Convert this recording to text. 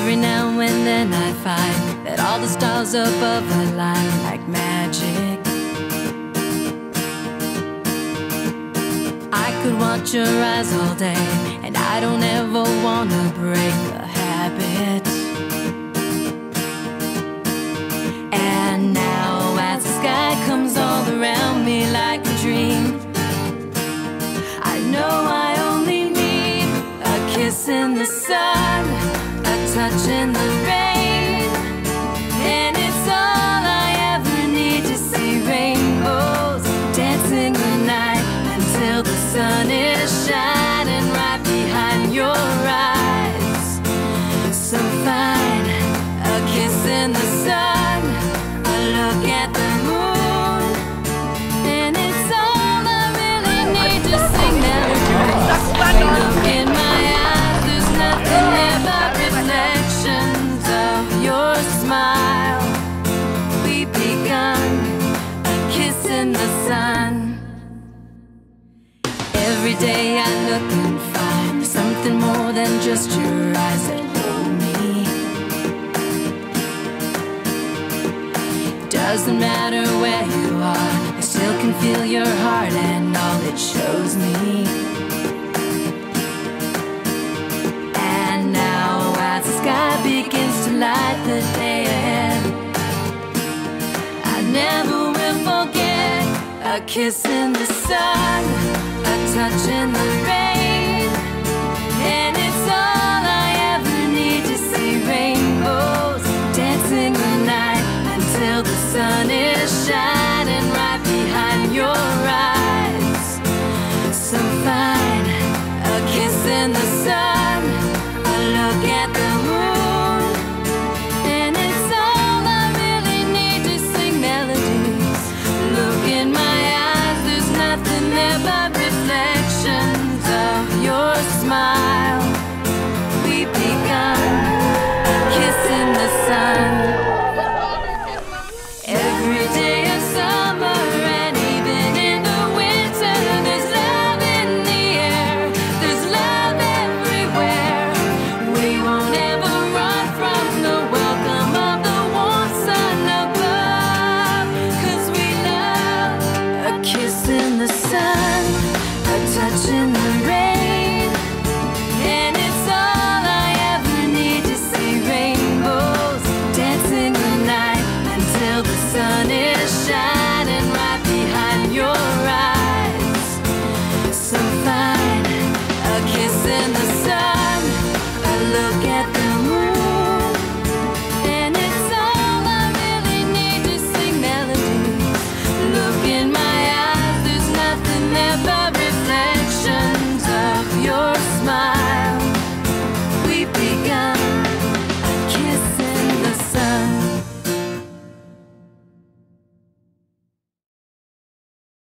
Every now and then I find that all the stars above align like magic. I could watch your eyes all day, and I don't ever wanna break the habit. A touch in the rain, Every day I look and find something more than just your eyes that hold me. Doesn't matter where you are, I still can feel your heart and all it shows me. And now, as the sky begins to light the day ahead, I never will forget a kiss in the sun, a touch in the rain, look